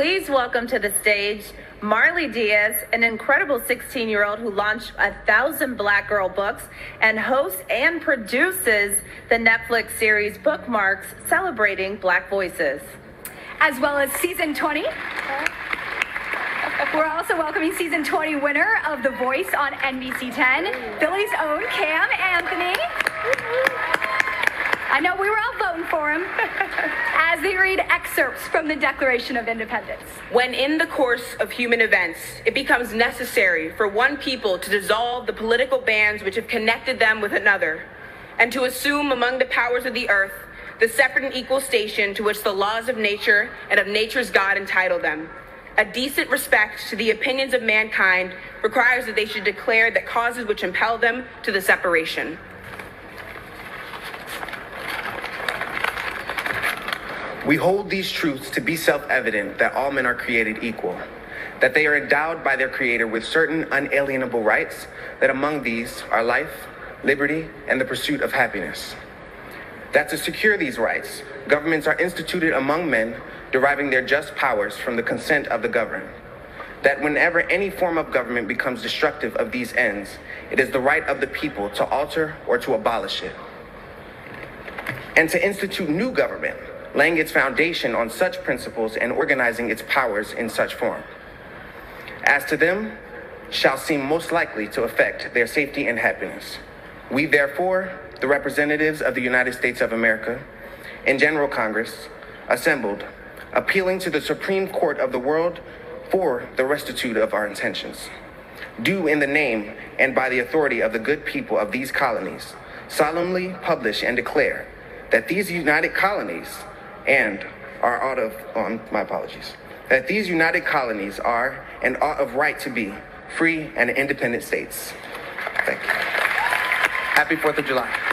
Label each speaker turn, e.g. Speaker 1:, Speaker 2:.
Speaker 1: Please welcome to the stage Marley Dias, an incredible 16 year old who launched a thousand Black Girl books and hosts and produces the Netflix series Bookmarks celebrating Black voices, as well as season
Speaker 2: 20. We're also welcoming season 20 winner of The Voice on NBC 10, Philly's own Cam Anthony. I know we were all voting for him as they read excerpts from the Declaration of Independence.
Speaker 3: When in the course of human events, it becomes necessary for one people to dissolve the political bands which have connected them with another and to assume among the powers of the earth the separate and equal station to which the laws of nature and of nature's God entitle them. A decent respect to the opinions of mankind requires that they should declare the causes which impel them to the separation.
Speaker 4: We hold these truths to be self evident that all men are created equal, that they are endowed by their Creator with certain unalienable rights, that among these are life, liberty, and the pursuit of happiness. That to secure these rights, governments are instituted among men, deriving their just powers from the consent of the governed. That whenever any form of government becomes destructive of these ends, it is the right of the people to alter or to abolish it. And to institute new government, laying its foundation on such principles and organizing its powers in such form, as to them shall seem most likely to affect their safety and happiness. We, therefore, the representatives of the United States of America, in General Congress, assembled, appealing to the Supreme Court of the world for the restitute of our intentions. Do in the name and by the authority of the good people of these colonies, solemnly publish and declare that these United Colonies and are out of, um, my apologies, that these united colonies are and ought of right to be free and independent states. Thank you. Happy 4th of July.